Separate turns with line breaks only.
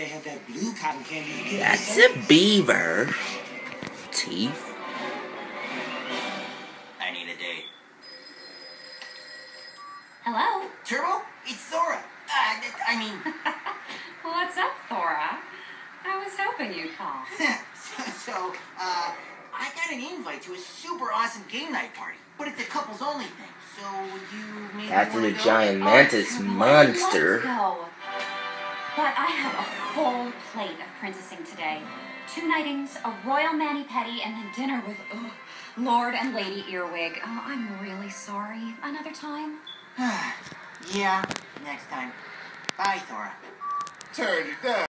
they have that blue cotton candy you.
That's a beaver. Teeth.
I need a date.
Hello?
Turbo, it's Thora. Uh, I mean,
What's up, Thora? I was hoping you'd call.
so, so, uh, I got an invite to a super awesome game night party, but it's a couples only thing. So you maybe
That's
wanna
a
go?
giant
Oh,
mantis
Let's
monster.
Go. But I have a full plate of princessing today. Two nightings, a royal mani pedi, and then dinner with ugh, Lord and Lady Earwig. Oh, I'm really sorry. Another time?
yeah, next time. Bye, Thora.
Turn it down.